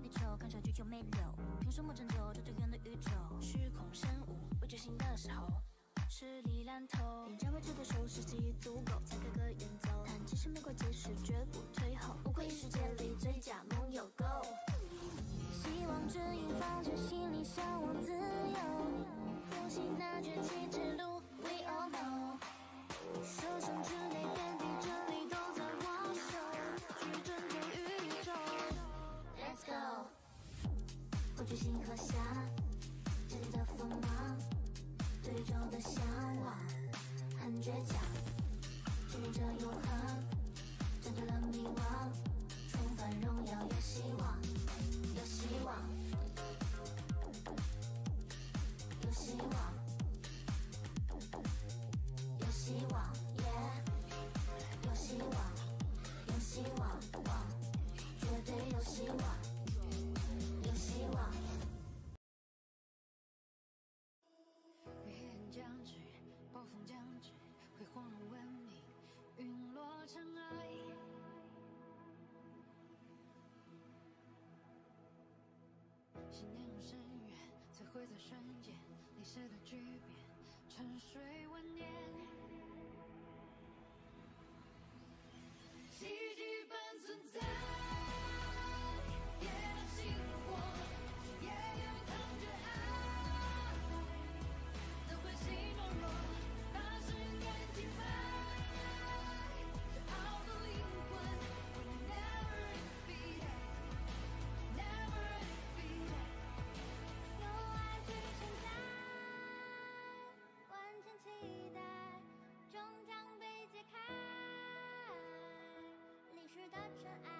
地球，看上地球没有。凭什么拯救这最远的宇宙？虚空生物未觉醒的时候，实力烂透。连将未知的手势记忆足够，才个个远走。但即使没过结束，绝不退后。不愧世界里最佳盟友，Go！希望指引方向，心里向往自由。复兴那崛起之路巨星河下，坚定的锋芒，对宇宙的向往很倔强，信念如深渊，摧毁在瞬间，历史的巨变，的尘埃，